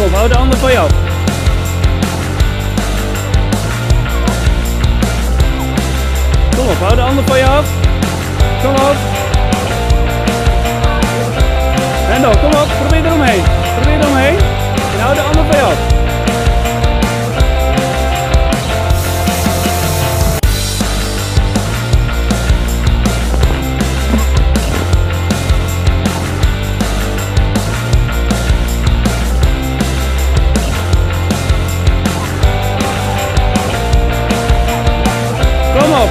Kom, hou de ander van jou. Kom op, hou de ander van je af. Kom op. En dan, kom op, probeer eromheen.